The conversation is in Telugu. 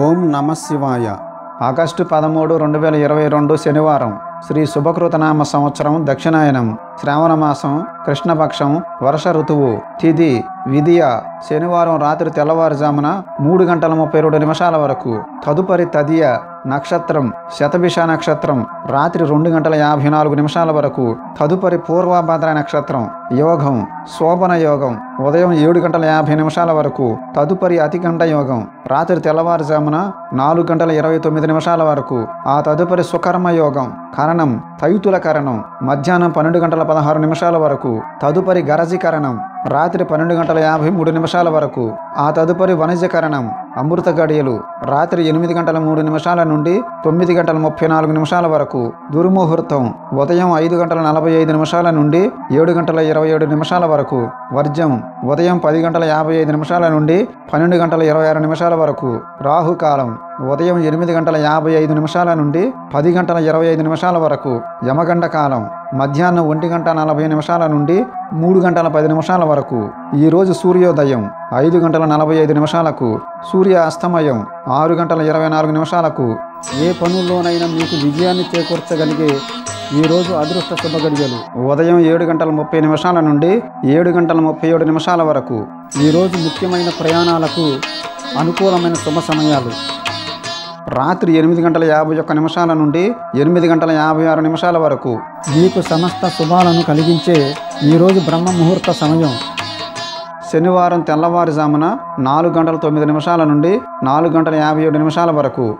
ఓం నమ శివాయ. ఆగస్టు పదమూడు రెండు వేల ఇరవై రెండు శనివారం శ్రీ శుభకృతనామ సంవత్సరం దక్షిణాయనం శ్రావణ మాసం కృష్ణపక్షం వర్ష ఋతువు తిథి విధియ శనివారం రాత్రి తెల్లవారుజామున మూడు గంటల ముప్పై రెండు నిమిషాల వరకు. తదుపరి తదియ నక్షత్రం శతభిష నక్షత్రం రాత్రి రెండు గంటల యాభై నాలుగు నిమిషాల వరకు. తదుపరి పూర్వభద్ర నక్షత్రం యోగం శోభన యోగం ఉదయం ఏడు గంటల యాభై నిమిషాల వరకు తదుపరి అతిగంట యోగం. రాత్రి తెల్లవారుజామున నాలుగు గంటల ఇరవై తొమ్మిది నిమిషాల వరకు ఆ తదుపరి సుకర్మ యోగం. కరణం తైతుల కరణం. మధ్యాహ్నం పన్నెండు గంటల పదహారు నిమిషాల వరకు తదుపరి గరజీకరణం రాత్రి పన్నెండు గంటల యాభై మూడు నిమిషాల వరకు ఆ తదుపరి వణిజకరణం అమృత గడియలు. రాత్రి ఎనిమిది గంటల మూడు నిమిషాల నుండి తొమ్మిది గంటల ముప్పై నాలుగు నిమిషాల వరకు దుర్ముహూర్తం. ఉదయం ఐదు గంటల నలభై ఐదు నిమిషాల నుండి ఏడు గంటల ఇరవై ఏడు నిమిషాల వరకు వర్జం. ఉదయం పది గంటల యాభై ఐదు నిమిషాల నుండి పన్నెండు గంటల ఇరవై ఆరు నిమిషాల వరకు రాహుకాలం. ఉదయం ఎనిమిది గంటల యాభై ఐదు నిమిషాల నుండి పది గంటల ఇరవై ఐదు నిమిషాల వరకు యమగండ కాలం. మధ్యాహ్నం ఒంటి గంట నలభై నిమిషాల నుండి మూడు గంటల పది నిమిషాల వరకు. ఈరోజు సూర్యోదయం ఐదు గంటల నలభై ఐదు నిమిషాలకు. సూర్య అస్తమయం ఆరు గంటల ఇరవై నాలుగు నిమిషాలకు. ఏ పనుల్లోనైనా మీకు విజయాన్ని చేకూర్చగలిగే ఈ రోజు అదృష్ట శుభ గడియలు. ఉదయం ఏడు గంటల ముప్పై నిమిషాల నుండి ఏడు గంటల ముప్పై ఏడు నిమిషాల వరకు. ఈ రోజు ముఖ్యమైన ప్రయాణాలకు అనుకూలమైన శుభ సమయాలు. రాత్రి ఎనిమిది గంటల యాభై ఒక్క నిమిషాల నుండి ఎనిమిది గంటల యాభై ఆరు నిమిషాల వరకు. మీకు సమస్త శుభాలను కలిగించే ఈరోజు బ్రహ్మ ముహూర్త సమయం. శనివారం తెల్లవారుజామున నాలుగు గంటల తొమ్మిది నిమిషాల నుండి నాలుగు గంటల యాభై ఏడు నిమిషాల వరకు.